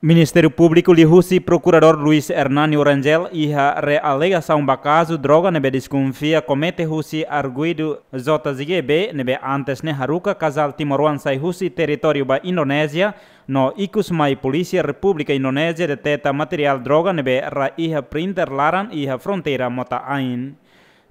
Ministério Público Lihusi Procurador Luiz Hernani Orangel iha realegação bakazu droga nebe desconfia comete husi arguido ZZGB nebe antes ne haruka casal Timoruan sai husi território ba Indonésia no ikus mai Polícia República Indonésia deteta material droga nebe ra iha printer laran iha fronteira mota ain.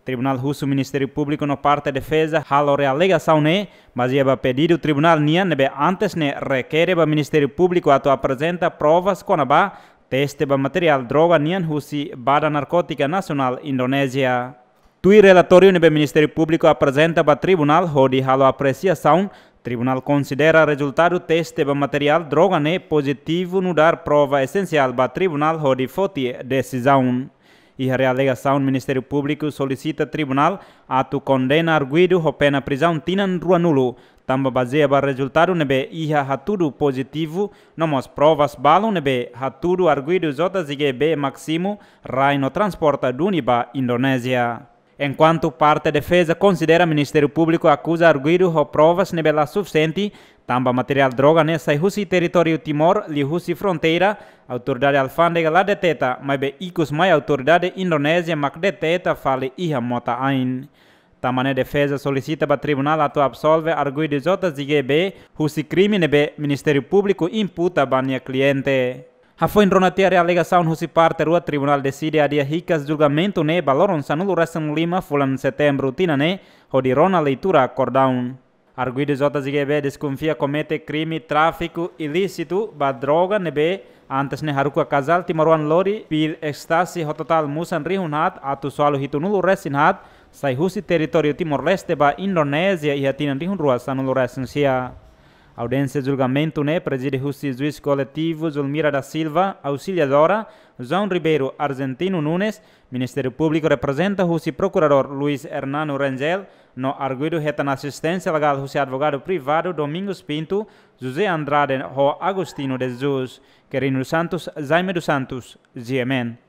Tribunal Russo Ministério Público no parte defesa halo alegação ne, mas ia pedido o Tribunal nia nebe antes ne requer o Ministério Público ato apresenta provas com a teste ba material droga nian husi Bada Narcótica Nacional Indonésia. Tui relatório nebe Ministério Público apresenta ba Tribunal hodi halo apreciação. Tribunal considera resultado teste ba material droga ne positivo no dar prova essencial ba Tribunal hodi foti decisão e a alegação do Ministério Público solicita tribunal ato condena arguido a pena prisão tinan rua nulo tamba baseia ba resultado nebe iha hatudo positivo nomos provas balon nebe hatudo arguido ZGB Maximo rai no transporta duniba Indonésia. Enquanto parte defesa considera o Ministério Público acusa arguido o provas nebe la suficiente Tamba material droga nessa husi território Timor, li husi fronteira, autoridade alfândega lá deteta, mas be icos mai autoridade indonésia mak deteta fale iha mota ain. Tamane defesa solicita para tribunal ato absolve argui de ZGB, husi crime nebe Ministério Público imputa bania cliente. A alegação husi parte rua tribunal decide adia ricas julgamento ne baloron sanulo resam lima fulan setembro tina ne, hodirona leitura acordão. Arguido JZGB desconfia comete crime tráfico ilícito ba droga nebe antes ne haruka casal timaruan lori pil ekstasi hototal musan rihunat atu soalu hitunulu resinhat sai husi território Timor-Leste ba Indonésia e hatinan rihun rua sanulu resensia. Audiência de julgamento né, preside o juiz coletivo Zulmira da Silva, auxiliadora, João Ribeiro Argentino Nunes, Ministério Público representa o procurador Luiz Hernano Rangel, no arguido reta na assistência legal o advogado privado Domingos Pinto, José Andrade o Agostino de Jesus, Querino Santos, Jaime dos Santos, GMN.